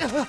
Uh.